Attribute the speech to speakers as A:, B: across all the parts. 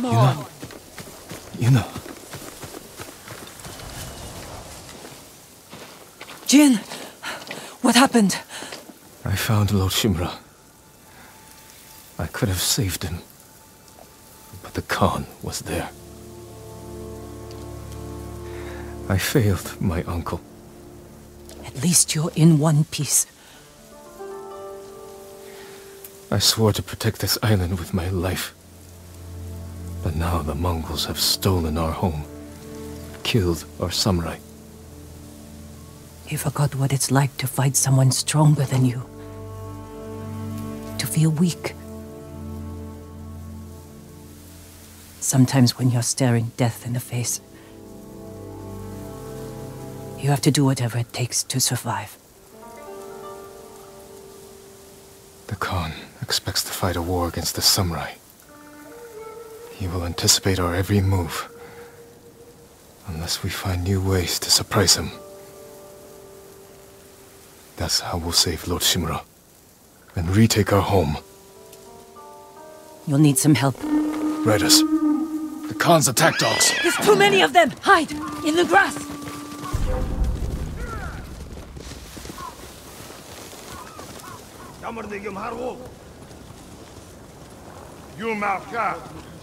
A: Come on!
B: know,
A: Jin! What happened?
B: I found Lord Shimura. I could have saved him. But the Khan was there. I failed my uncle.
A: At least you're in one piece.
B: I swore to protect this island with my life. Now the Mongols have stolen our home, killed our samurai.
A: You forgot what it's like to fight someone stronger than you. To feel weak. Sometimes when you're staring death in the face, you have to do whatever it takes to survive.
B: The Khan expects to fight a war against the samurai. He will anticipate our every move. Unless we find new ways to surprise him. That's how we'll save Lord Shimura. And retake our home.
A: You'll need some help.
B: Redis. The Khan's attack dogs.
A: There's too many of them! Hide! In the grass! You
B: mark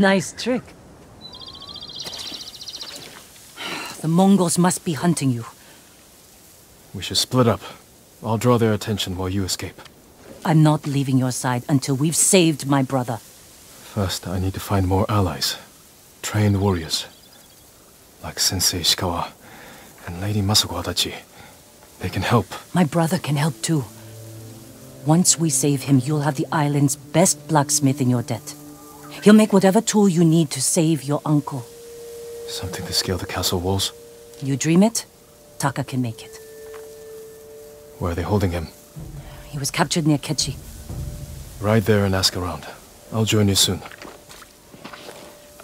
A: nice trick. The Mongols must be hunting you.
B: We should split up. I'll draw their attention while you escape.
A: I'm not leaving your side until we've saved my brother.
B: First, I need to find more allies. Trained warriors. Like Sensei Ishikawa and Lady Masako Adachi. They can help.
A: My brother can help too. Once we save him, you'll have the island's best blacksmith in your debt. He'll make whatever tool you need to save your uncle.
B: Something to scale the castle walls?
A: You dream it, Taka can make it.
B: Where are they holding him?
A: He was captured near Kechi.
B: Ride there and ask around. I'll join you soon.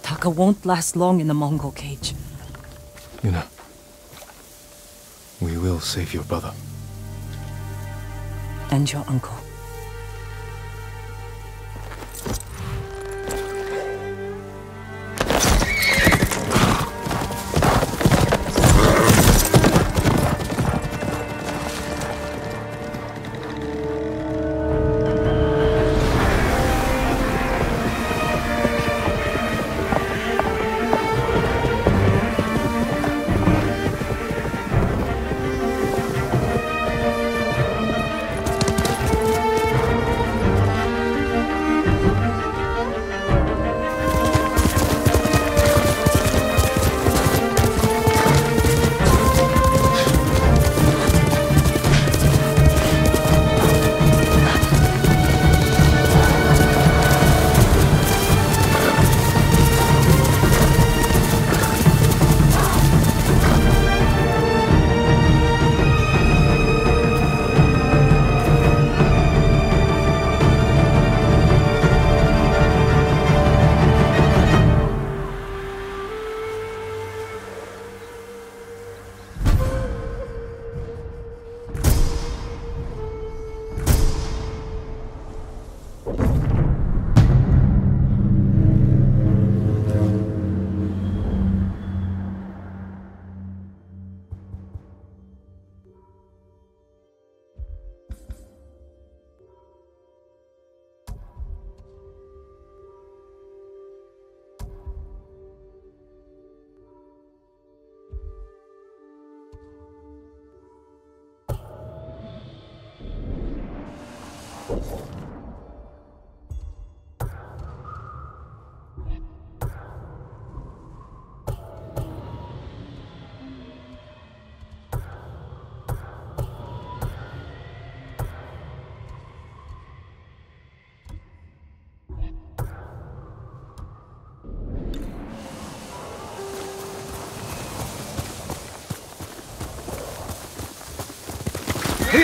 A: Taka won't last long in the Mongol cage.
B: Yuna. We will save your brother.
A: And your uncle.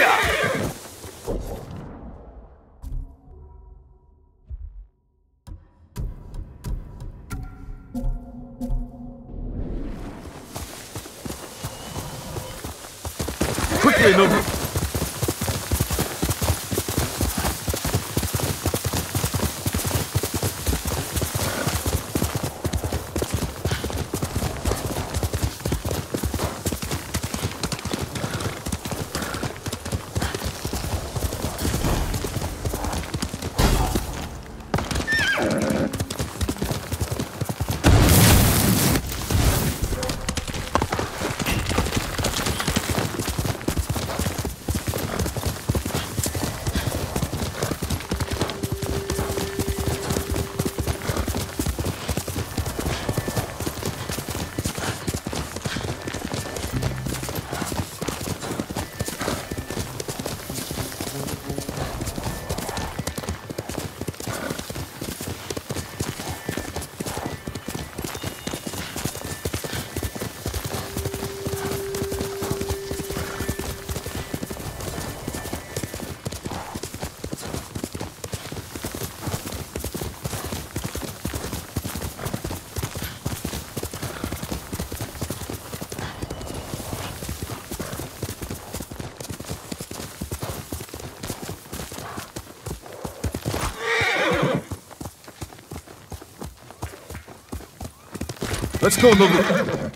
C: Quickly, Let's go, Nobu.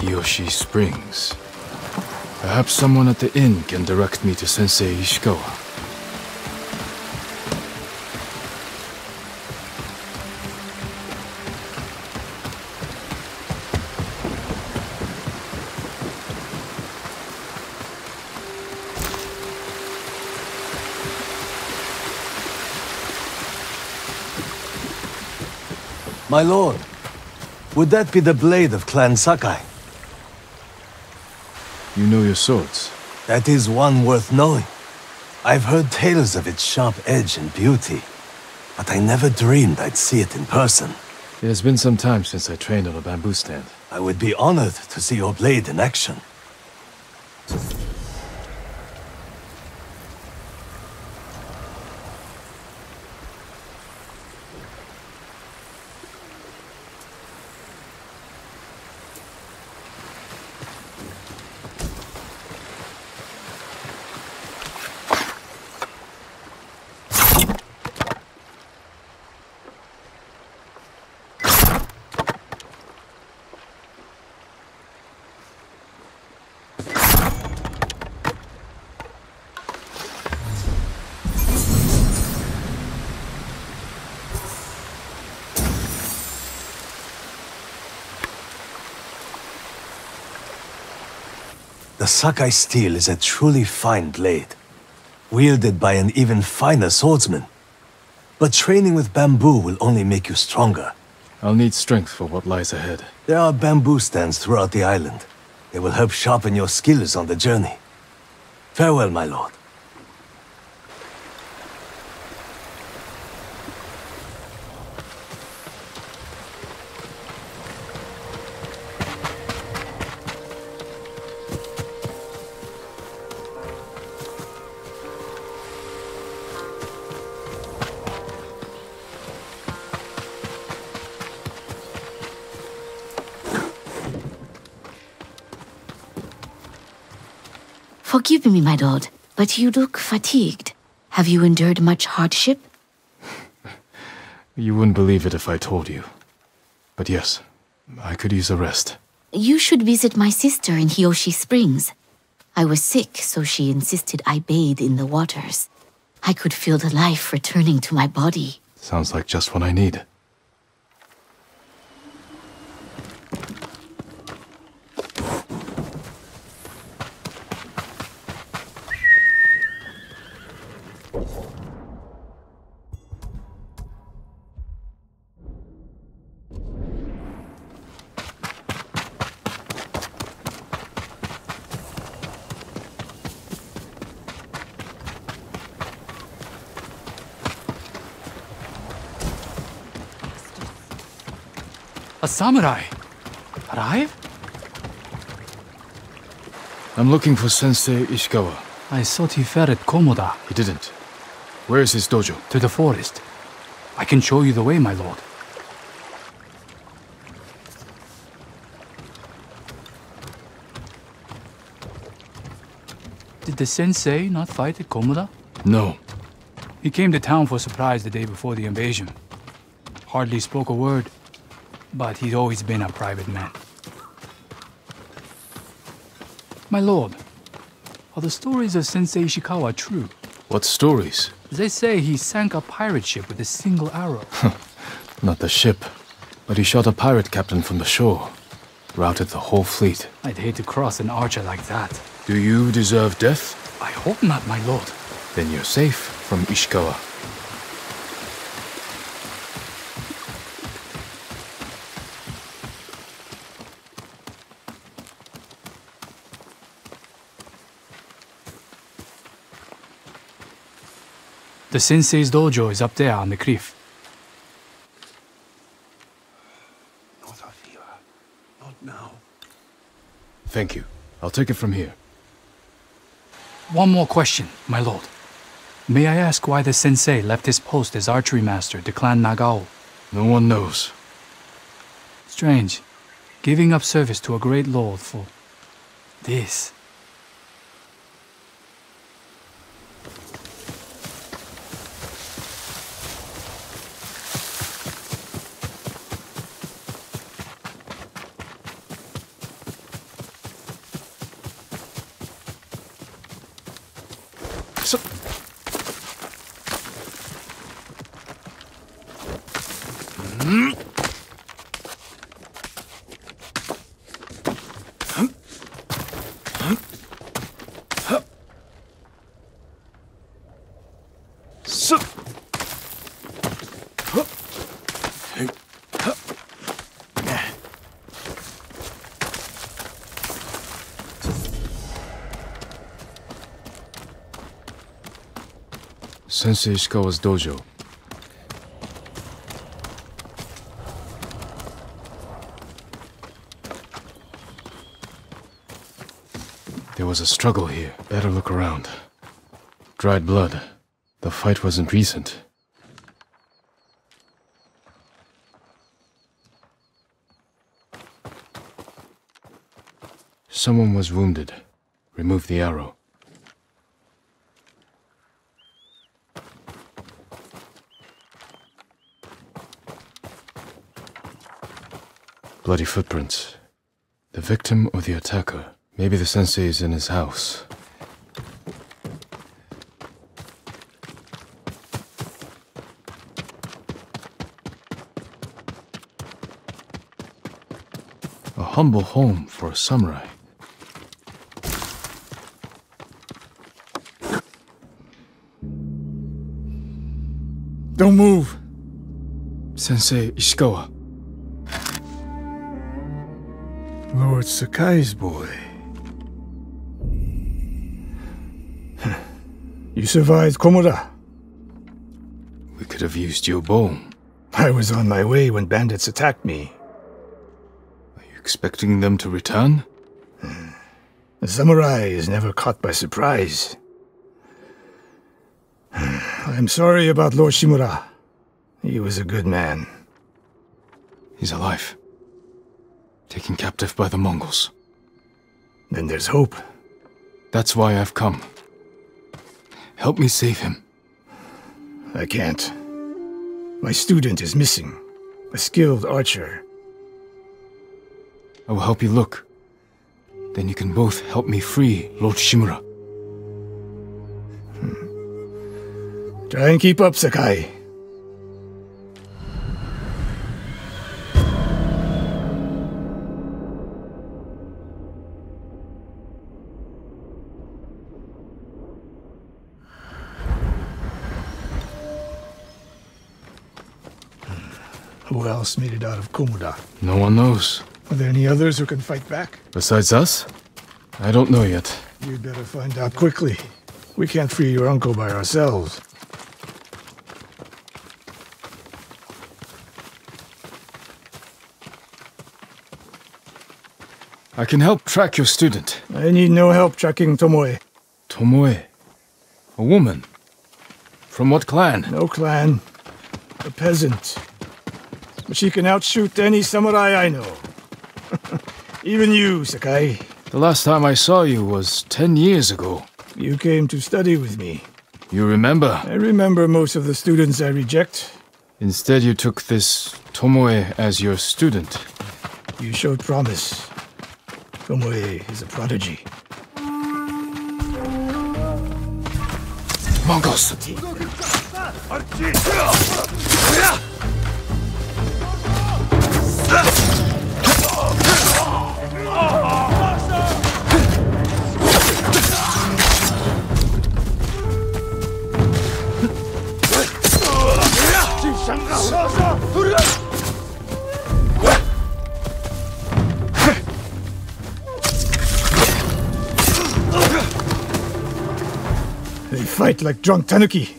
B: Hiyoshi Springs. Perhaps someone at the inn can direct me to Sensei Ishikawa.
D: My lord, would that be the blade of Clan Sakai?
B: You know your swords.
D: That is one worth knowing. I've heard tales of its sharp edge and beauty, but I never dreamed I'd see it in person.
B: It has been some time since I trained on a bamboo stand.
D: I would be honored to see your blade in action. The Sakai steel is a truly fine blade, wielded by an even finer swordsman. But training with bamboo will only make you stronger.
B: I'll need strength for what lies ahead.
D: There are bamboo stands throughout the island. They will help sharpen your skills on the journey. Farewell, my lord.
E: Forgive me, my lord, but you look fatigued. Have you endured much hardship?
B: You wouldn't believe it if I told you. But yes, I could use a rest.
E: You should visit my sister in Hiyoshi Springs. I was sick, so she insisted I bathe in the waters. I could feel the life returning to my body.
B: Sounds like just what I need.
F: Samurai? Arrive?
B: I'm looking for Sensei Ishikawa.
F: I thought he fell at Komoda,
B: He didn't. Where is his dojo?
F: to the forest. I can show you the way, my lord. Did the sensei not fight at Komoda?
B: No.
F: He came to town for surprise the day before the invasion. Hardly spoke a word, but he's always been a private man. My lord, are the stories of Sensei Ishikawa true?
B: What stories?
F: They say he sank a pirate ship with a single arrow.
B: Not the ship, but he shot a pirate captain from the shore. Routed the whole fleet.
F: I'd hate to cross an archer like that.
B: Do you deserve death?
F: I hope not, my lord.
B: Then you're safe from Ishikawa.
F: The sensei's dojo is up there on the cliff.
C: Not here. Not now.
B: Thank you. I'll take it from here.
F: One more question, my lord. May I ask why the sensei left his post as archery master to Clan Nagao?
B: No one knows.
F: Strange. Giving up service to a great lord for this.
B: Sensei Ishikawa's dojo. There was a struggle here. Better look around. Dried blood. The fight wasn't recent. Someone was wounded. Remove the arrow. Bloody footprints. The victim or the attacker? Maybe the sensei is in his house. A humble home for a samurai.
C: Don't move.
B: Sensei Ishikawa.
C: Lord Sakai's boy. you survived Komoda.
B: We could have used your bow.
C: I was on my way when bandits attacked me.
B: Are you expecting them to return?
C: A samurai is never caught by surprise. I'm sorry about Lord Shimura. He was a good man.
B: He's alive. Taken captive by the Mongols.
C: Then there's hope.
B: That's why I've come. Help me save him.
C: I can't. My student is missing. A skilled archer.
B: I will help you look. Then you can both help me free Lord Shimura. Hmm.
C: Try and keep up, Sakai. Else made it out of Komoda?
B: No one knows.
C: Are there any others who can fight back?
B: Besides us? I don't know yet.
C: You'd better find out quickly. We can't free your uncle by ourselves.
B: I can help track your student.
C: I need no help tracking Tomoe.
B: Tomoe. A woman. From what clan?
C: No clan. A peasant. But she can outshoot any samurai I know. Even you, Sakai.
B: The last time I saw you was ten years ago.
C: You came to study with me.
B: You remember?
C: I remember most of the students I reject.
B: Instead, you took this Tomoe as your student.
C: You showed promise. Tomoe is a prodigy.
B: Mongols!
C: They fight like drunk tanuki.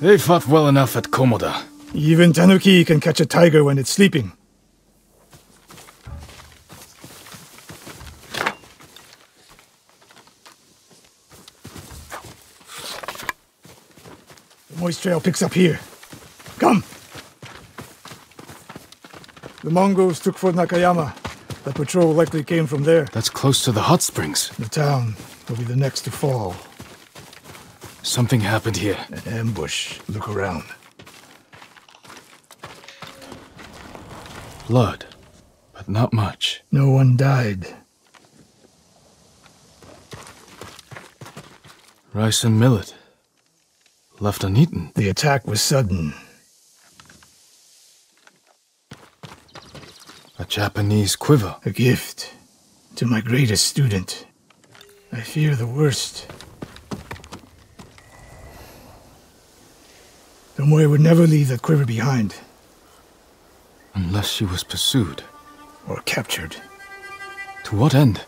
B: They fought well enough at Komoda.
C: Even tanuki can catch a tiger when it's sleeping. Moist trail picks up here. Come! The Mongols took Fort Nakayama. The patrol likely came from there.
B: That's close to the hot springs.
C: The town will be the next to fall.
B: Something happened here.
C: An ambush. Look around.
B: Blood. But not much.
C: No one died.
B: Rice and millet. Left uneaten.
C: The attack was sudden.
B: A Japanese quiver.
C: A gift to my greatest student. I fear the worst. Tomoe would never leave that quiver behind,
B: Unless she was pursued.
C: or captured.
B: To what end?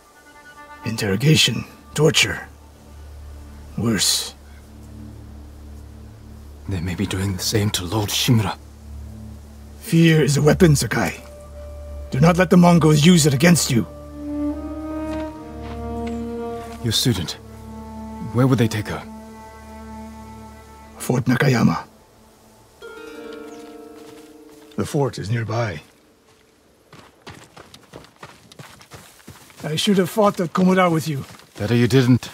C: Interrogation, torture. Worse.
B: They may be doing the same to Lord Shimura.
C: Fear is a weapon, Sakai. Do not let the Mongols use it against you.
B: Your student. Where would they take her?
C: Fort Nakayama. The fort is nearby. I should have fought at Komoda with you.
B: Better you didn't.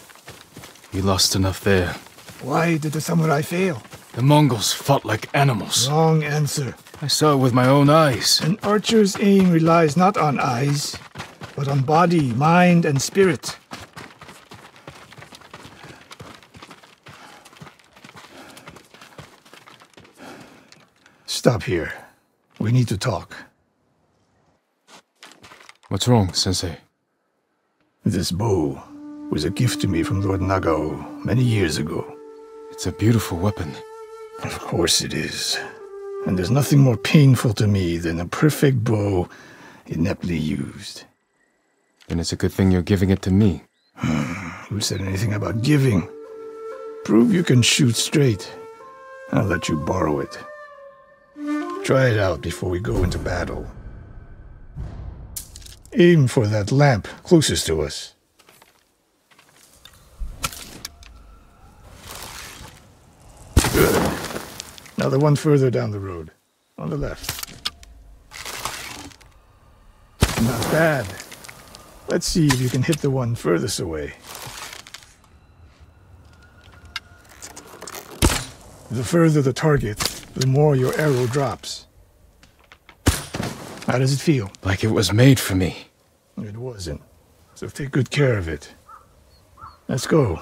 B: We lost enough there.
C: Why did the samurai fail?
B: The Mongols fought like animals.
C: Wrong answer.
B: I saw it with my own eyes.
C: An archer's aim relies not on eyes, but on body, mind, and spirit. Stop here. We need to talk.
B: What's wrong, Sensei?
C: This bow was a gift to me from Lord Nagao many years ago.
B: It's a beautiful weapon.
C: Of course it is. And there's nothing more painful to me than a perfect bow ineptly used.
B: Then it's a good thing you're giving it to me. Hmm.
C: Who said anything about giving? Prove you can shoot straight. I'll let you borrow it. Try it out before we go into battle. Aim for that lamp closest to us. Now the one further down the road. On the left. Not bad. Let's see if you can hit the one furthest away. The further the target, the more your arrow drops. How does it feel?
B: Like it was made for me.
C: It wasn't. So take good care of it. Let's go.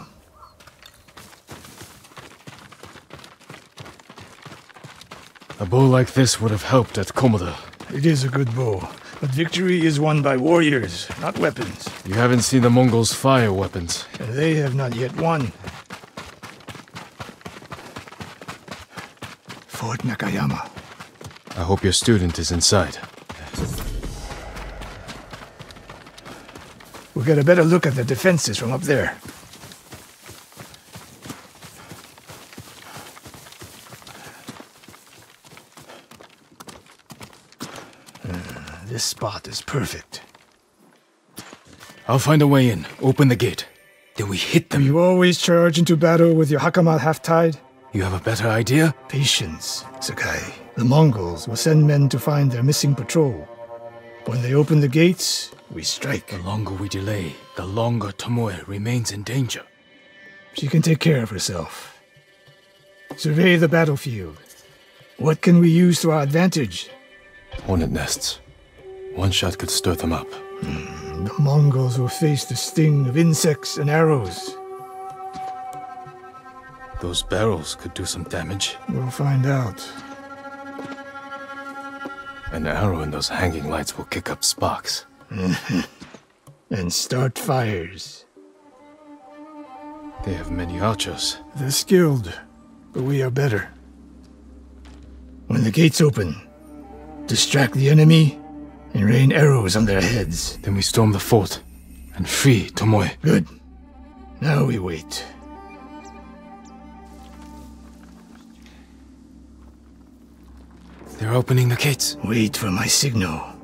B: A bow like this would have helped at Komoda.
C: It is a good bow, but victory is won by warriors, not weapons.
B: You haven't seen the Mongols fire weapons.
C: They have not yet won. Fort Nakayama.
B: I hope your student is inside.
C: We'll get a better look at the defenses from up there. Uh, this spot is perfect.
B: I'll find a way in. Open the gate. Then we hit them.
C: You always charge into battle with your hakama half-tied?
B: You have a better idea?
C: Patience, Sakai. The Mongols will send men to find their missing patrol. When they open the gates, we strike.
B: The longer we delay, the longer Tomoe remains in danger.
C: She can take care of herself. Survey the battlefield. What can we use to our advantage?
B: Hornet nests. One shot could stir them up.
C: Hmm, the Mongols will face the sting of insects and arrows.
B: Those barrels could do some damage.
C: We'll find out.
B: An arrow in those hanging lights will kick up sparks.
C: And start fires.
B: They have many archers.
C: They're skilled, but we are better. When the gates open, distract the enemy and rain arrows on their heads.
B: Then we storm the fort and free Tomoe.
C: Good. Now we wait.
B: They're opening the gates.
C: Wait for my signal.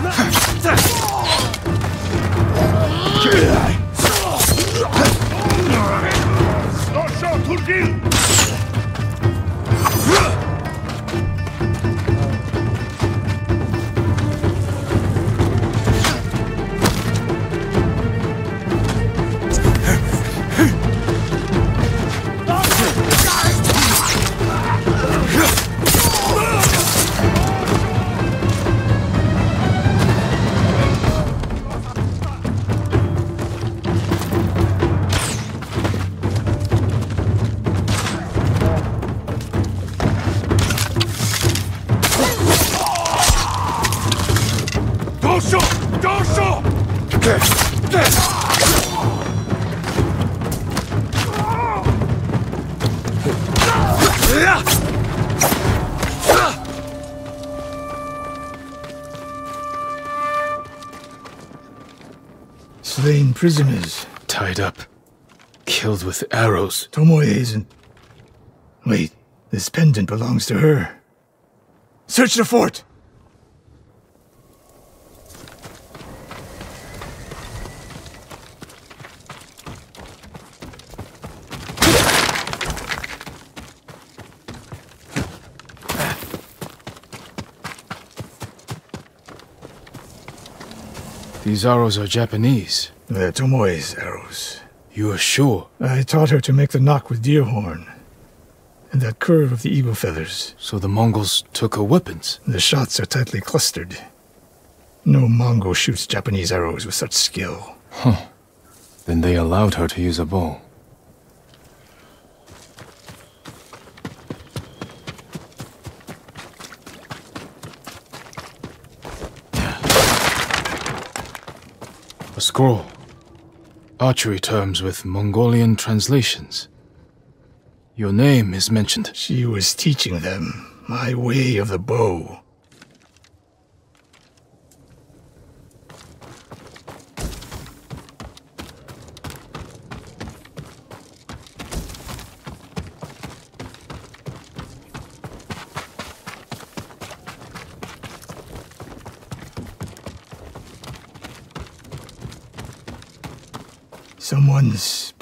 C: Not! Prisoners.
B: Tied up. Killed with arrows.
C: Tomoe isn't. Wait, this pendant belongs to her. Search the fort!
B: These arrows are Japanese.
C: They're Tomoe's arrows.
B: You are sure?
C: I taught her to make the nock with deer horn. And that curve of the eagle feathers.
B: So the Mongols took her weapons?
C: The shots are tightly clustered. No Mongol shoots Japanese arrows with such skill.
B: Huh. Then they allowed her to use a bow. A scroll. Archery terms with Mongolian translations. Your name is mentioned.
C: She was teaching them my way of the bow.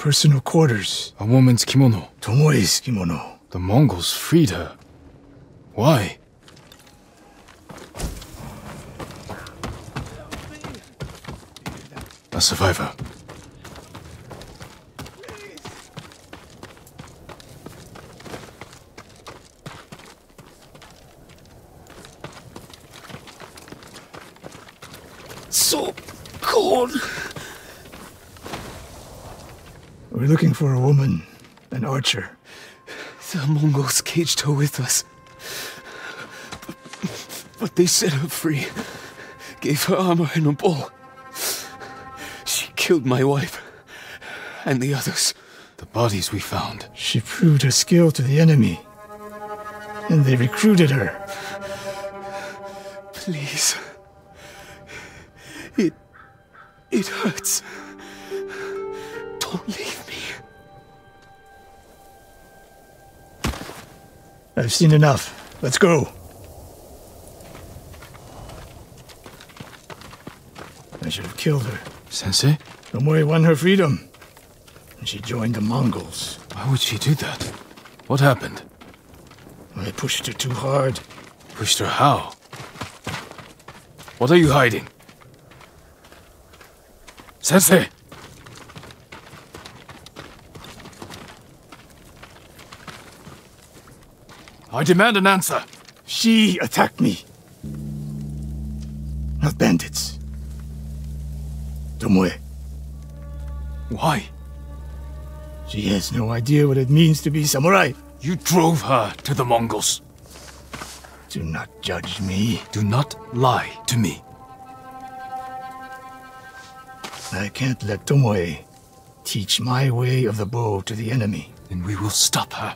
C: Personal quarters.
B: A woman's kimono.
C: Tomoe's kimono.
B: The Mongols freed her. Why? A survivor.
C: So cold. We're looking for a woman, an archer.
G: The Mongols caged her with us. But they set her free. Gave her armor and a bow. She killed my wife. And the others.
B: The bodies we found.
C: She proved her skill to the enemy. And they recruited her.
G: Please. It. It hurts. Don't leave
C: I've seen enough. Let's go. I should have killed her.
B: Sensei?
C: Tomoe won her freedom. And she joined the Mongols.
B: Why would she do that? What happened?
C: I pushed her too hard.
B: Pushed her how? What are you hiding? Sensei! I demand an answer.
C: She attacked me. Not bandits. Tomoe.
B: Why?
C: She has no idea what it means to be samurai.
B: You drove her to the Mongols.
C: Do not judge me.
B: Do not lie to me.
C: I can't let Tomoe teach my way of the bow to the enemy.
B: Then we will stop her.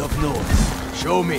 D: of. Show me.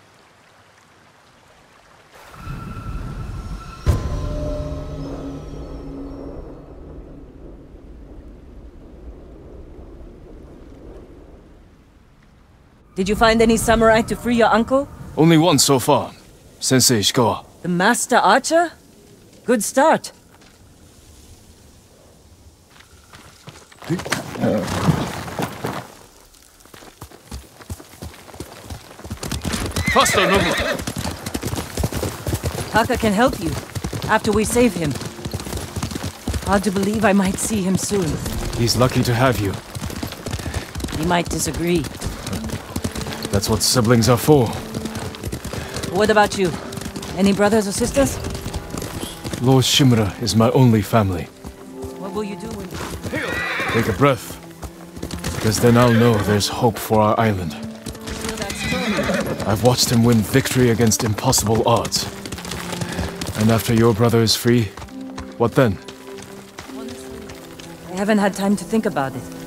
A: Did you find any samurai to free your uncle?
B: Only one so far. Sensei Ishikawa.
A: The master archer? Good start.
B: Faster, Nobu!
A: Taka can help you after we save him. Hard to believe I might see him soon.
B: He's lucky to have you.
A: He might disagree.
B: That's what siblings are for.
A: What about you? Any brothers or sisters?
B: Lord Shimura is my only family.
A: What will you do when
B: Take a breath. Because then I'll know there's hope for our island.
A: feel that strong?
B: I've watched him win victory against impossible odds. And after your brother is free, what then?
A: I haven't had time to think about it.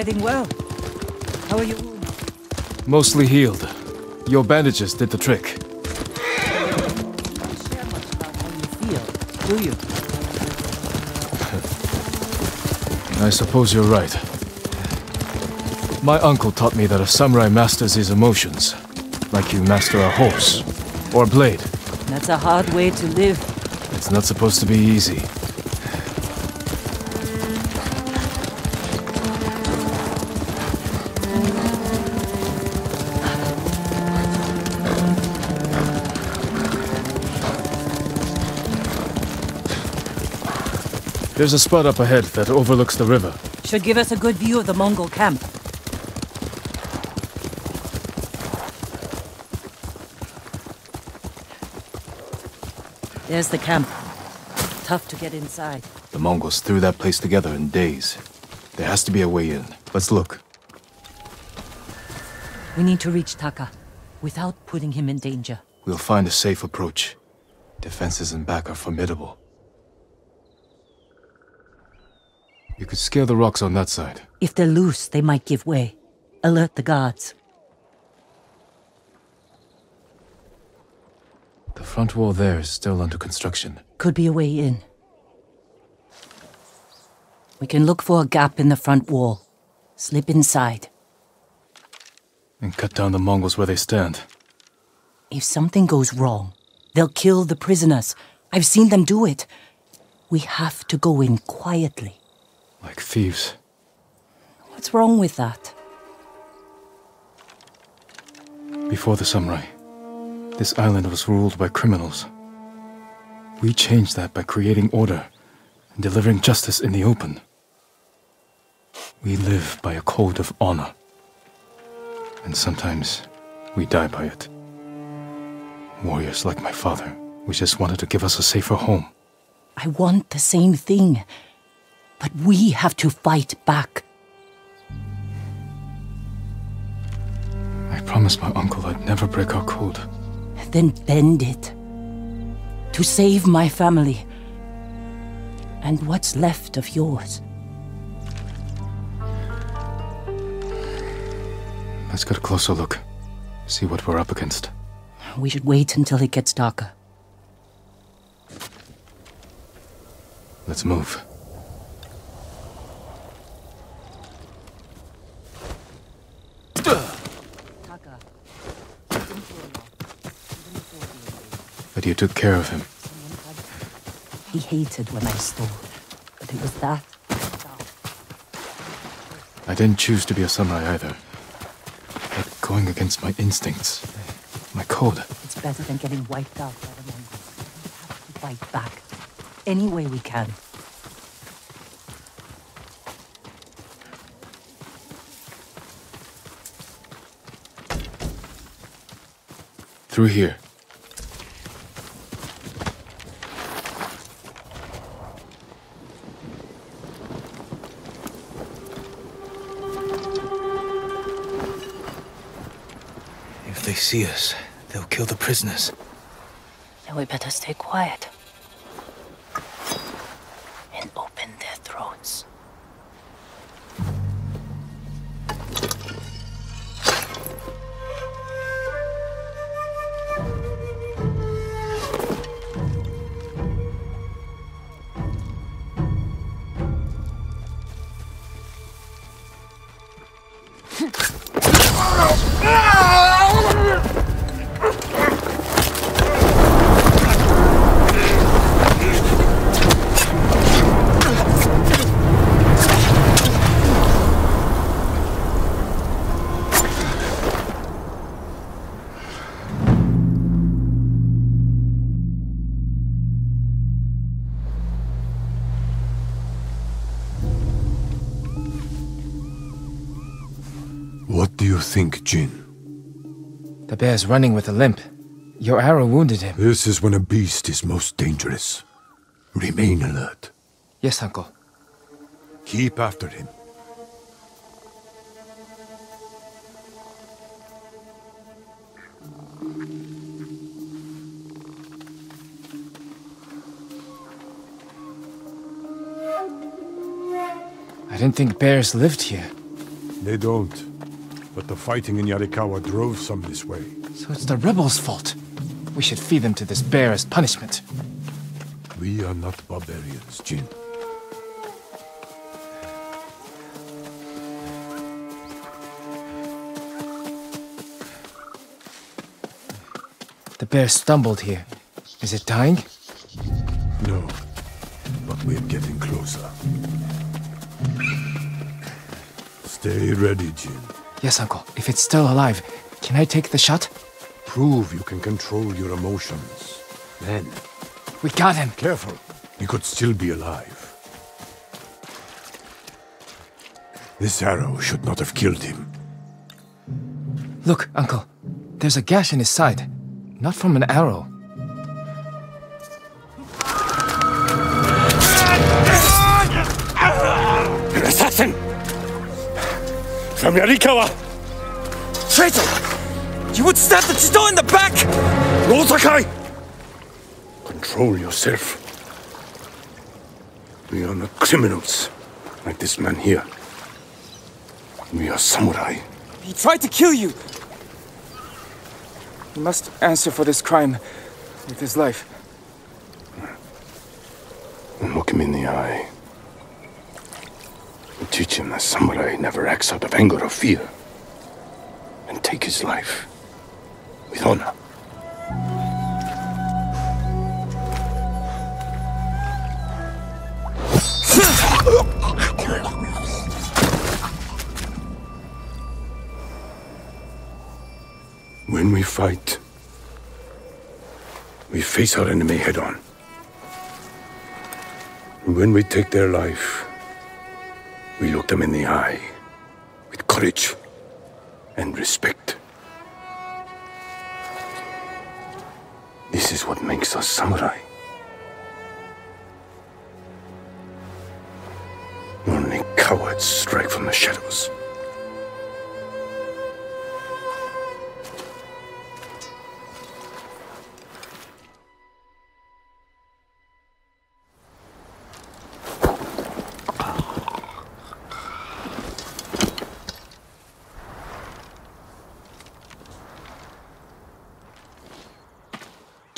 A: Riding well. How are you?
B: Mostly healed. Your bandages did the trick.
A: Don't share much about how you feel, do you?
B: I suppose you're right. My uncle taught me that a samurai masters his emotions, like you master a horse or a blade.
A: That's a hard way to live.
B: It's not supposed to be easy. There's a spot up ahead that overlooks the river.
A: Should give us a good view of the Mongol camp. There's the camp. Tough to get inside.
B: The Mongols threw that place together in days. There has to be a way in. Let's look.
A: We need to reach Taka without putting him in danger.
B: We'll find a safe approach. Defenses in back are formidable. Scale the rocks on that side.
A: If they're loose, they might give way. Alert the guards.
B: The front wall there is still under construction.
A: Could be a way in. We can look for a gap in the front wall. Slip inside.
B: And cut down the Mongols where they stand.
A: If something goes wrong, they'll kill the prisoners. I've seen them do it. We have to go in quietly.
B: Like thieves.
A: What's wrong with that?
B: Before the samurai, this island was ruled by criminals. We changed that by creating order and delivering justice in the open. We live by a code of honor. And sometimes we die by it. Warriors like my father, we just wanted to give us a safer home.
A: I want the same thing. But we have to fight back.
B: I promised my uncle I'd never break our code.
A: Then bend it. To save my family. And what's left of yours.
B: Let's get a closer look. See what we're up against.
A: We should wait until it gets darker.
B: Let's move. You took care of him.
A: He hated when I stole. But it was that.
B: I didn't choose to be a samurai either. But going against my instincts, my code.
A: It's better than getting wiped out by the Mongols. We have to fight back. Any way we can.
B: Through here.
H: See us, they'll kill the prisoners.
A: Then we better stay quiet.
I: Jin?
J: The bear's running with a limp. Your arrow wounded him.
I: This is when a beast is most dangerous. Remain alert.
J: Yes, uncle.
I: Keep after him.
J: I didn't think bears lived here.
I: They don't. But the fighting in Yarikawa drove some this way.
J: So it's the rebels' fault. We should feed them to this bear as punishment.
I: We are not barbarians, Jin.
J: The bear stumbled here. Is it dying?
I: No. But we're getting closer. Stay ready, Jin.
J: Yes, uncle. If it's still alive, can I take the shot?
I: Prove you can control your emotions. Then,
J: We got him.
I: careful. He could still be alive. This arrow should not have killed him.
J: Look, uncle. There's a gash in his side. Not from an arrow.
I: From Yarikawa!
J: Traitor! You would stab the Jito in the back!
I: No, Sakai! Control yourself. We are not criminals, like this man here. We are samurai.
J: He tried to kill you! He must answer for this crime with his life.
I: And look him in the eye. Teach him that samurai never acts out of anger or fear. And take his life with honor.
J: When we fight, we face our enemy head on. And When we take their life, we look them in the eye with courage and respect. This is what makes us samurai. Only cowards strike from the shadows.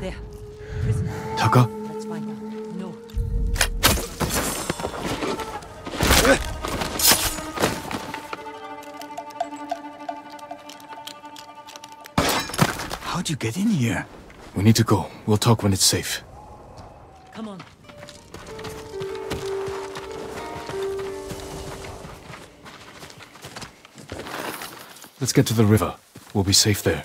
A: There. Prisoner.
K: Taka?
A: Let's find
C: you get in here?
B: We need to go. We'll talk when it's safe.
A: Come on.
B: Let's get to the river. We'll be safe there.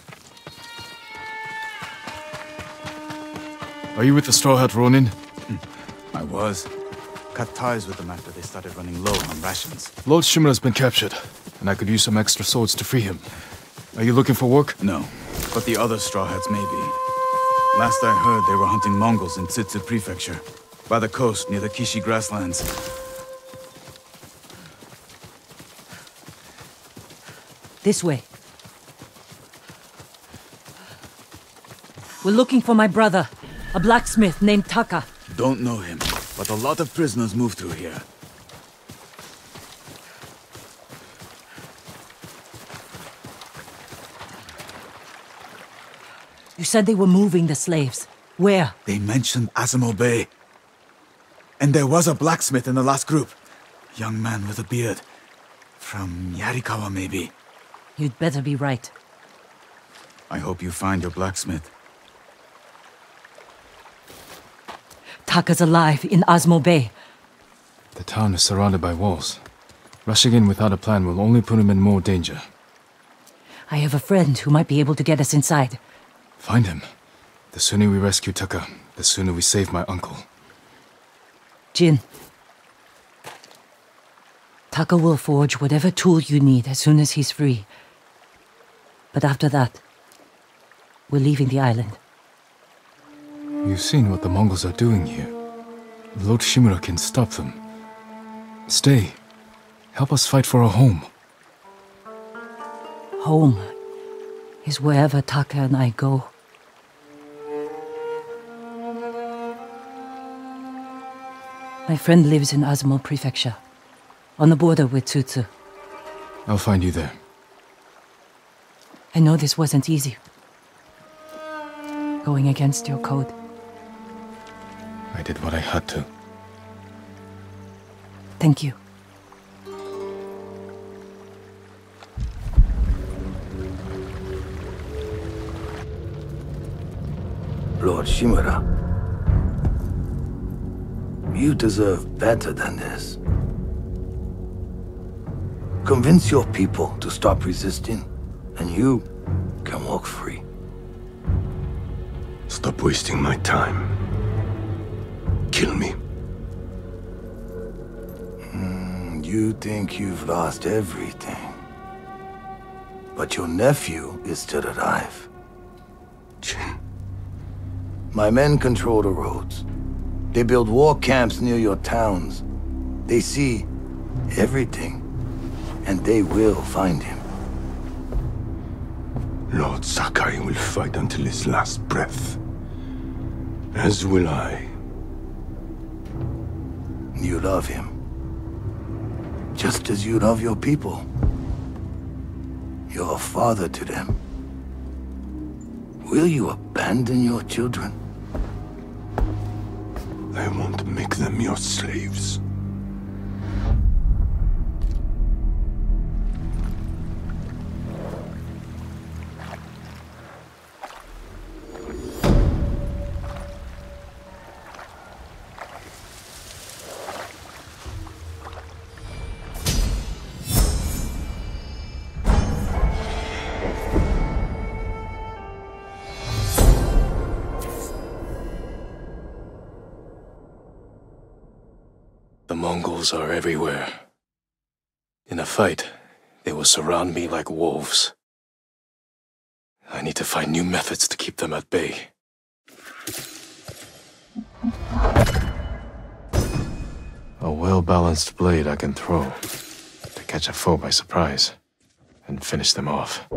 B: Are you with the Straw Hat Ronin? Hmm.
L: I was. Cut ties with them after they started running low on rations.
B: Lord Shimura's been captured, and I could use some extra swords to free him. Are you looking for work?
L: No, but the other Straw Hats may be. Last I heard, they were hunting Mongols in Tsutsu Prefecture, by the coast near the Kishi grasslands.
A: This way. We're looking for my brother, a blacksmith named Taka.
L: Don't know him, but a lot of prisoners move through here.
A: You said they were moving the slaves. Where?
L: They mentioned Azamo Bay. And there was a blacksmith in the last group. Young man with a beard. From Yarikawa, maybe.
A: You'd better be right.
L: I hope you find your blacksmith.
A: Taka's alive in Azamo Bay.
B: The town is surrounded by walls. Rushing in without a plan will only put him in more danger.
A: I have a friend who might be able to get us inside.
B: Find him. The sooner we rescue Taka, the sooner we save my uncle.
A: Jin. Taka will forge whatever tool you need as soon as he's free. But after that, we're leaving the island.
B: You've seen what the Mongols are doing here. Lord Shimura can stop them. Stay. Help us fight for a home.
A: Home is wherever Taka and I go. My friend lives in Azamo Prefecture, on the border with Tsutsu.
B: I'll find you there.
A: I know this wasn't easy. Going against your code.
B: I did what I had to.
A: Thank you.
M: Lord Shimura. You deserve better than this. Convince your people to stop resisting, and you can walk free.
J: Stop wasting my time. Kill me.
M: Hmm, you think you've lost everything. But your nephew is still alive.
J: Jin.
M: My men control the roads. They build war camps near your towns. They see everything. And they will find him.
J: Lord Sakai will fight until his last breath. As will I.
M: You love him. Just as you love your people. You're a father to them. Will you abandon your children?
J: I won't make them your slaves.
B: Are everywhere. In a fight, they will surround me like wolves. I need to find new methods to keep them at bay. A well-balanced blade I can throw to catch a foe by surprise and finish them off.